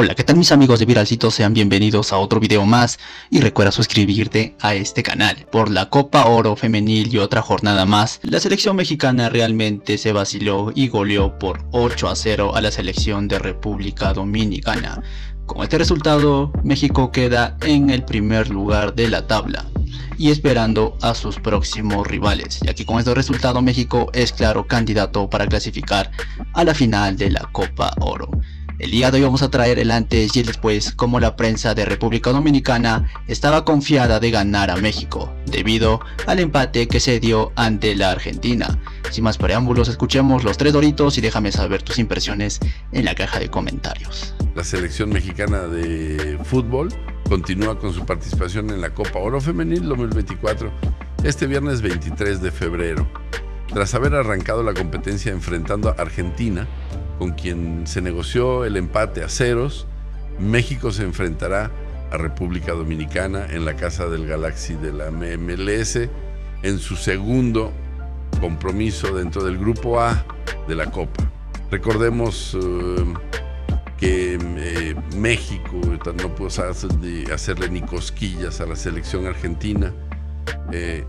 Hola, ¿qué tal mis amigos de Viralcito? Sean bienvenidos a otro video más y recuerda suscribirte a este canal. Por la Copa Oro Femenil y otra jornada más, la selección mexicana realmente se vaciló y goleó por 8 a 0 a la selección de República Dominicana. Con este resultado, México queda en el primer lugar de la tabla y esperando a sus próximos rivales, ya que con este resultado México es claro candidato para clasificar a la final de la Copa Oro. El día de hoy vamos a traer el antes y el después como la prensa de República Dominicana estaba confiada de ganar a México debido al empate que se dio ante la Argentina. Sin más preámbulos, escuchemos los tres doritos y déjame saber tus impresiones en la caja de comentarios. La selección mexicana de fútbol continúa con su participación en la Copa Oro Femenil 2024 este viernes 23 de febrero. Tras haber arrancado la competencia enfrentando a Argentina, con quien se negoció el empate a ceros, México se enfrentará a República Dominicana en la Casa del Galaxy de la MLS en su segundo compromiso dentro del Grupo A de la Copa. Recordemos eh, que eh, México no pudo hacerle ni cosquillas a la selección argentina. Eh,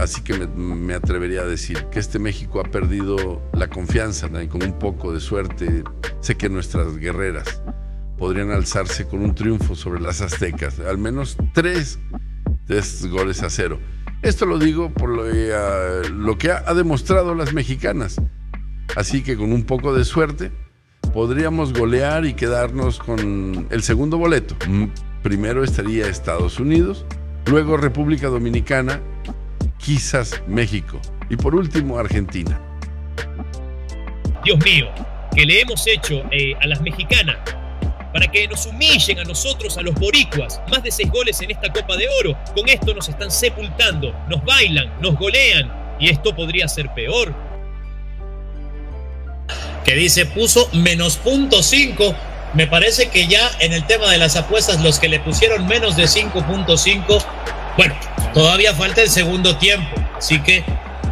Así que me, atrevería a decir que este México ha perdido la confianza y con un poco de suerte sé que nuestras guerreras podrían alzarse con un triunfo sobre las aztecas, al menos tres, goles a cero. Esto lo digo por lo, eh, lo que ha, demostrado las mexicanas. Así que con un poco de suerte podríamos golear y quedarnos con el segundo boleto. Primero estaría Estados Unidos, luego República Dominicana quizás México y por último Argentina. Dios mío, que le hemos hecho eh, a las mexicanas para que nos humillen a nosotros, a los boricuas. Más de seis goles en esta Copa de Oro. Con esto nos están sepultando, nos bailan, nos golean. Y esto podría ser peor. Que dice, puso menos punto cinco. Me parece que ya en el tema de las apuestas, los que le pusieron menos de 5.5, bueno, Todavía falta el segundo tiempo, así que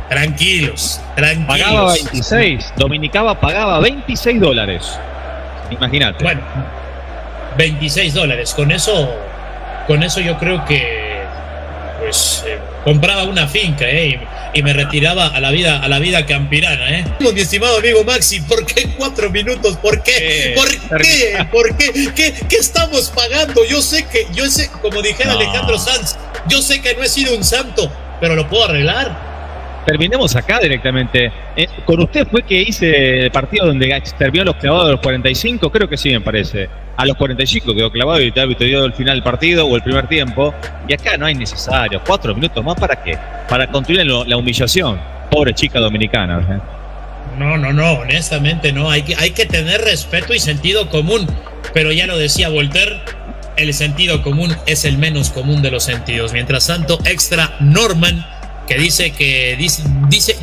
tranquilos, tranquilos. Pagaba 26, Dominicaba pagaba 26 dólares. Imagínate. Bueno, 26 dólares. Con eso, con eso yo creo que pues eh, compraba una finca eh, y, me retiraba a la vida a la vida campirana. Eh. Mi estimado amigo Maxi, ¿por qué cuatro minutos? ¿Por qué? ¿Por qué? ¿Por qué? ¿Qué, qué estamos pagando? Yo sé que, yo sé, como dijera Alejandro Sanz, yo sé que no he sido un santo, pero lo puedo arreglar. Terminemos acá directamente. Eh, con usted fue que hice el partido donde terminó los clavados a los 45, creo que sí, me parece. A los 45 quedó clavado y te dio el final del partido o el primer tiempo. Y acá no hay necesario. Cuatro minutos más para qué? Para continuar la humillación. Pobre chica dominicana. ¿eh? No, no, no, honestamente no. Hay que, hay que tener respeto y sentido común. Pero ya lo decía Voltaire, el sentido común es el menos común de los sentidos. Mientras tanto, Extra Norman, que dice que dice, dice,